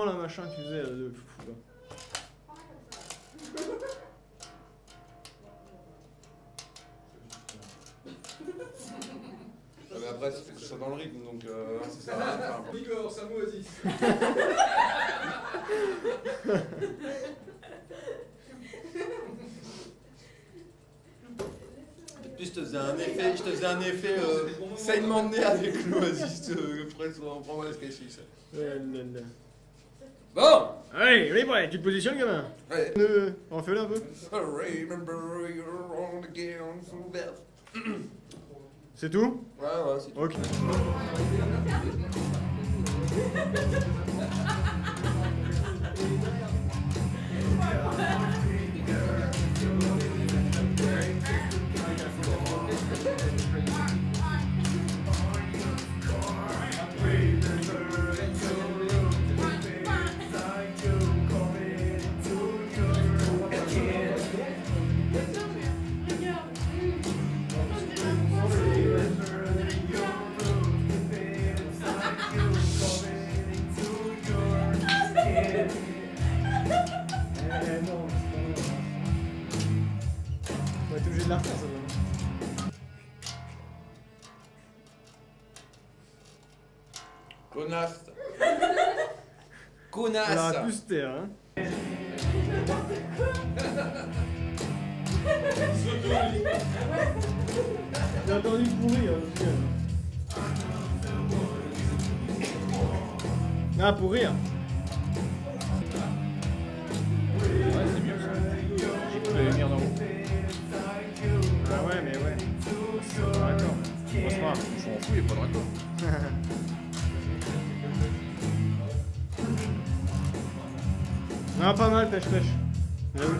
la machin que tu faisais de fou là. Ah, mais après, c'est tout ça dans le rythme, donc euh, ça sert à rien de faire un- Igor, Samoasis. Puis je te faisais un effet, je te faisais un effet euh, saignement de nez avec l'oasis, euh, après, on prend la sketch, ça. Ouais, là, là. Bon Allez, est prêt, tu te positionnes gamin Allez. Euh, On fait là un peu. C'est tout? Ouais, ouais, c'est tout. Ok. Être obligé de la refaire celle-là. Connasse. On aurait Connasse. pu se taire, hein. J'ai entendu pourrir aussi. hein. Ah, pour rire. Bon, c'est pas grave, on s'en fout, y'a pas de raccord. Non, pas mal, pêche, pêche. J'avoue.